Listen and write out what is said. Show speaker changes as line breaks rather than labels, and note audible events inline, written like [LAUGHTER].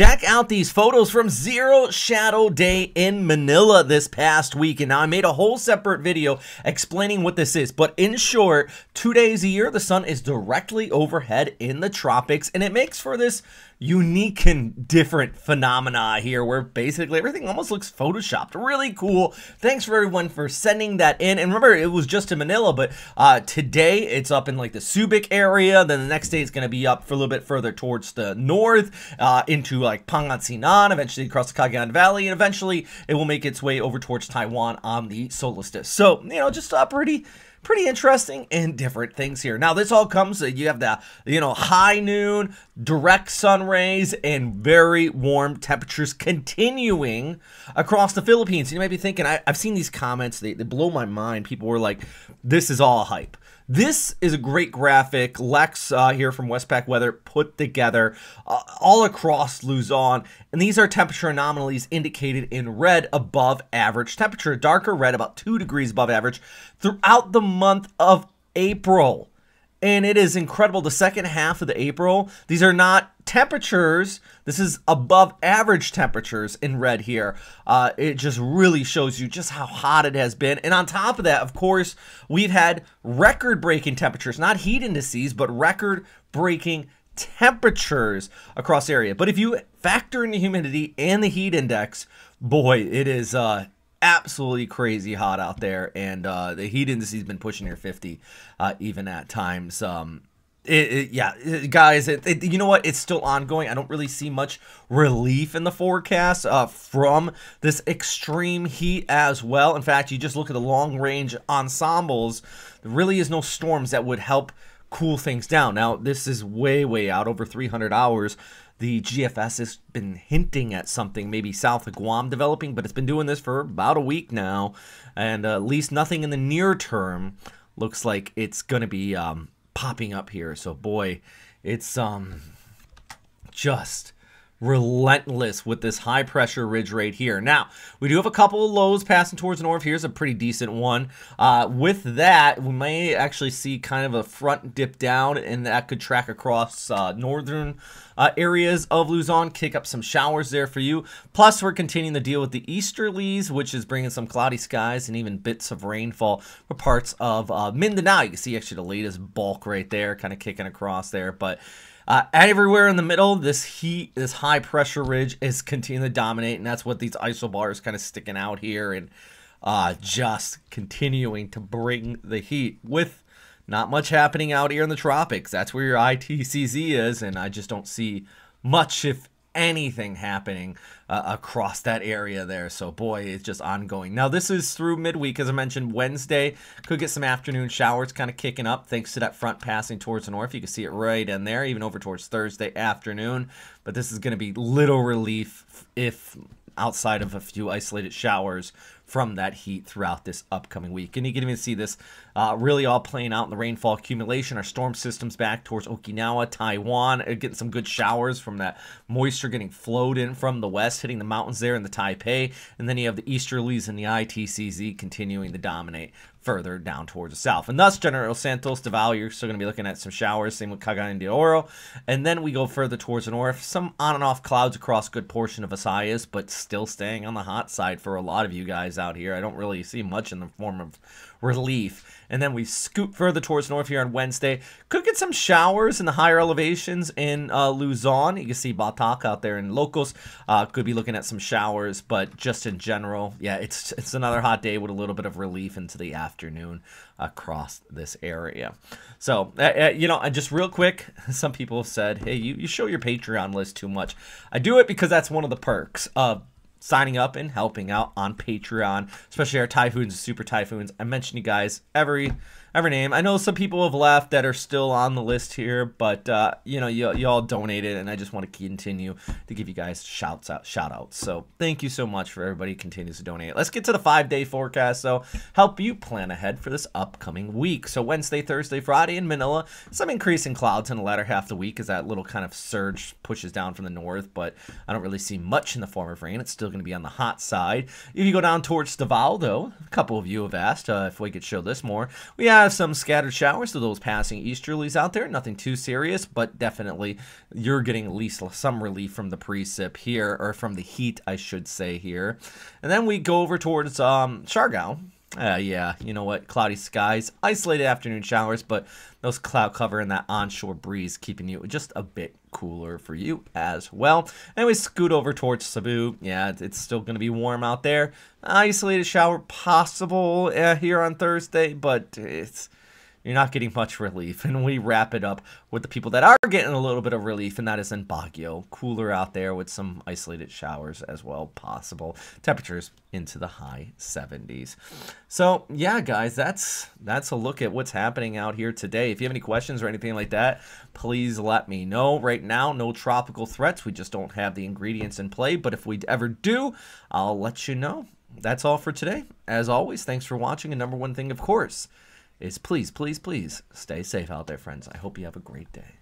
Check out these photos from Zero Shadow Day in Manila this past week. And now I made a whole separate video explaining what this is. But in short, two days a year, the sun is directly overhead in the tropics. And it makes for this unique and different phenomena here where basically everything almost looks photoshopped. Really cool. Thanks for everyone for sending that in. And remember, it was just in Manila, but uh, today it's up in like the Subic area. Then the next day it's going to be up for a little bit further towards the north uh, into like Pangasinan, eventually across the Cagayan Valley, and eventually it will make its way over towards Taiwan on the solstice. So, you know, just a pretty pretty interesting and different things here. Now, this all comes, uh, you have the, you know, high noon, direct sun rays, and very warm temperatures continuing across the Philippines. You might be thinking, I, have seen these comments, they, they blow my mind. People were like, this is all hype. This is a great graphic. Lex uh, here from Westpac Weather put together uh, all across Luzon. And these are temperature anomalies indicated in red above average temperature. Darker red, about 2 degrees above average, throughout the month of April and it is incredible. The second half of the April, these are not temperatures. This is above average temperatures in red here. Uh, it just really shows you just how hot it has been. And on top of that, of course, we've had record-breaking temperatures, not heat indices, but record-breaking temperatures across the area. But if you factor in the humidity and the heat index, boy, it is uh, absolutely crazy hot out there, and uh, the heat index has been pushing near 50, uh, even at times. Um, it, it, yeah, it, guys, you know what? It's still ongoing. I don't really see much relief in the forecast uh, from this extreme heat as well. In fact, you just look at the long range ensembles, there really is no storms that would help cool things down. Now, this is way, way out, over 300 hours the GFS has been hinting at something maybe south of Guam developing, but it's been doing this for about a week now, and uh, at least nothing in the near term looks like it's going to be um, popping up here. So boy, it's um just relentless with this high pressure ridge right here. Now, we do have a couple of lows passing towards north. Here's a pretty decent one. Uh, with that, we may actually see kind of a front dip down, and that could track across uh, northern uh, areas of Luzon, kick up some showers there for you. Plus, we're continuing to deal with the easterlies, which is bringing some cloudy skies and even bits of rainfall for parts of uh, Mindanao. You can see actually the latest bulk right there, kind of kicking across there, but uh, everywhere in the middle, this heat, this high pressure ridge is continuing to dominate, and that's what these isobars kind of sticking out here and uh, just continuing to bring the heat with not much happening out here in the tropics. That's where your ITCZ is, and I just don't see much, if anything happening uh, across that area there. So boy, it's just ongoing. Now this is through midweek, as I mentioned. Wednesday could get some afternoon showers, kind of kicking up thanks to that front passing towards the north. You can see it right in there, even over towards Thursday afternoon. But this is going to be little relief if outside of a few isolated showers from that heat throughout this upcoming week. And you can even see this uh, really all playing out in the rainfall accumulation. Our storm systems back towards Okinawa, Taiwan, uh, getting some good showers from that moisture getting flowed in from the west, hitting the mountains there in the Taipei. And then you have the easterlies and the ITCZ continuing to dominate further down towards the south. And thus, General Santos, Davao, you're still going to be looking at some showers. Same with Cagayan de Oro. And then we go further towards the north. Some on and off clouds across good portion of Visayas, but still staying on the hot side for a lot of you guys out here. I don't really see much in the form of relief. And then we scoot further towards north here on Wednesday. Could get some showers in the higher elevations in uh, Luzon. You can see Batac out there in Ilocos. Uh, could be looking at some showers, but just in general, yeah, it's it's another hot day with a little bit of relief into the afternoon across this area. So, uh, uh you know, just real quick, [LAUGHS] some people have said, hey, you, you show your Patreon list too much. I do it because that's one of the perks of signing up and helping out on Patreon, especially our typhoons and super typhoons. I mention you guys every every name. I know some people have left that are still on the list here, but uh, you know, you, you all donated, and I just want to continue to give you guys shouts out, shout outs. So thank you so much for everybody continues to donate. Let's get to the five day forecast. So help you plan ahead for this upcoming week. So Wednesday, Thursday, Friday in Manila, some increase in clouds in the latter half of the week as that little kind of surge pushes down from the north, but I don't really see much in the form of rain. It's still going to be on the hot side. If you go down towards Davao, though, a couple of you have asked uh, if we could show this more. We have have some scattered showers to those passing easterlies out there. Nothing too serious, but definitely you're getting at least some relief from the precip here, or from the heat, I should say here. And then we go over towards um, Siargao. Uh, yeah, you know what? Cloudy skies, isolated afternoon showers, but those cloud cover and that onshore breeze keeping you just a bit cooler for you as well. And we scoot over towards Cebu. Yeah, it's still going to be warm out there. Isolated shower possible uh, here on Thursday, but it's you're not getting much relief. [LAUGHS] And we wrap it up with the people that are getting a little bit of relief, and that is in Baguio. Cooler out there with some isolated showers as well possible. Temperatures into the high 70s. So yeah, guys, that's that's a look at what's happening out here today. If you have any questions or anything like that, please let me know. Right now, no tropical threats. We just don't have the ingredients in play. But if we ever do, I'll let you know. That's all for today. As always, thanks for watching. And number one thing, of course, is please, please, please stay safe out there, friends. I hope you have a great day.